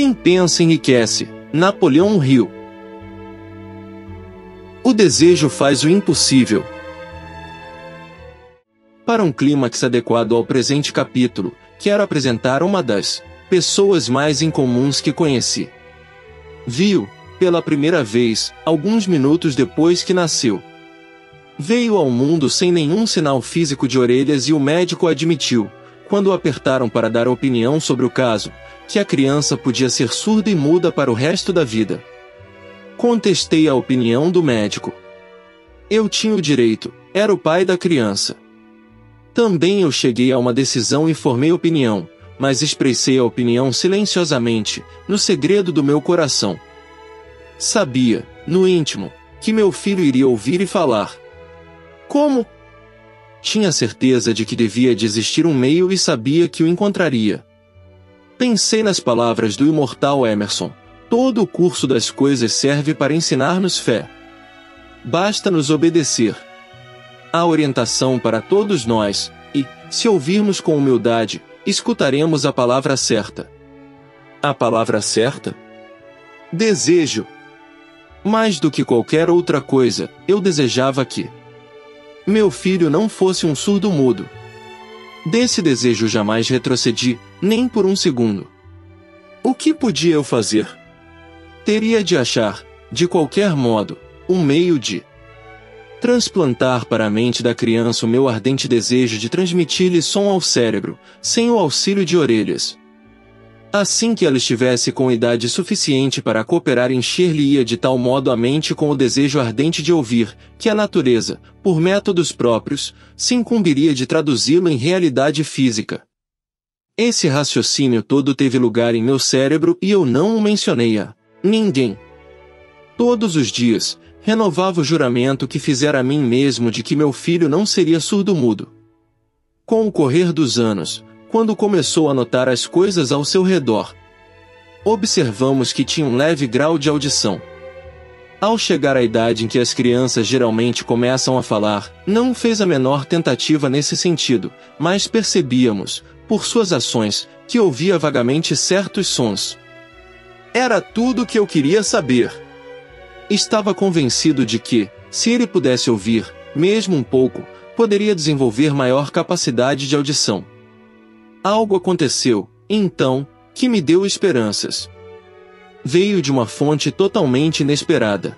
Quem pensa enriquece. Napoleão Hill. O desejo faz o impossível. Para um clímax adequado ao presente capítulo, quero apresentar uma das pessoas mais incomuns que conheci. Viu, pela primeira vez, alguns minutos depois que nasceu. Veio ao mundo sem nenhum sinal físico de orelhas e o médico admitiu, quando o apertaram para dar opinião sobre o caso, que a criança podia ser surda e muda para o resto da vida. Contestei a opinião do médico. Eu tinha o direito, era o pai da criança. Também eu cheguei a uma decisão e formei opinião, mas expressei a opinião silenciosamente, no segredo do meu coração. Sabia, no íntimo, que meu filho iria ouvir e falar. Como? Tinha certeza de que devia de existir um meio e sabia que o encontraria. Pensei nas palavras do imortal Emerson. Todo o curso das coisas serve para ensinar-nos fé. Basta nos obedecer. Há orientação para todos nós, e, se ouvirmos com humildade, escutaremos a palavra certa. A palavra certa? Desejo. Mais do que qualquer outra coisa, eu desejava que meu filho não fosse um surdo mudo. Desse desejo jamais retrocedi, nem por um segundo. O que podia eu fazer? Teria de achar, de qualquer modo, um meio de transplantar para a mente da criança o meu ardente desejo de transmitir-lhe som ao cérebro, sem o auxílio de orelhas. Assim que ela estivesse com idade suficiente para cooperar, encher-lhe-ia de tal modo a mente com o desejo ardente de ouvir, que a natureza, por métodos próprios, se incumbiria de traduzi-lo em realidade física. Esse raciocínio todo teve lugar em meu cérebro e eu não o mencionei a ninguém. Todos os dias, renovava o juramento que fizera a mim mesmo de que meu filho não seria surdo-mudo. Com o correr dos anos, quando começou a notar as coisas ao seu redor. Observamos que tinha um leve grau de audição. Ao chegar à idade em que as crianças geralmente começam a falar, não fez a menor tentativa nesse sentido, mas percebíamos, por suas ações, que ouvia vagamente certos sons. Era tudo o que eu queria saber. Estava convencido de que, se ele pudesse ouvir, mesmo um pouco, poderia desenvolver maior capacidade de audição. Algo aconteceu, então, que me deu esperanças. Veio de uma fonte totalmente inesperada.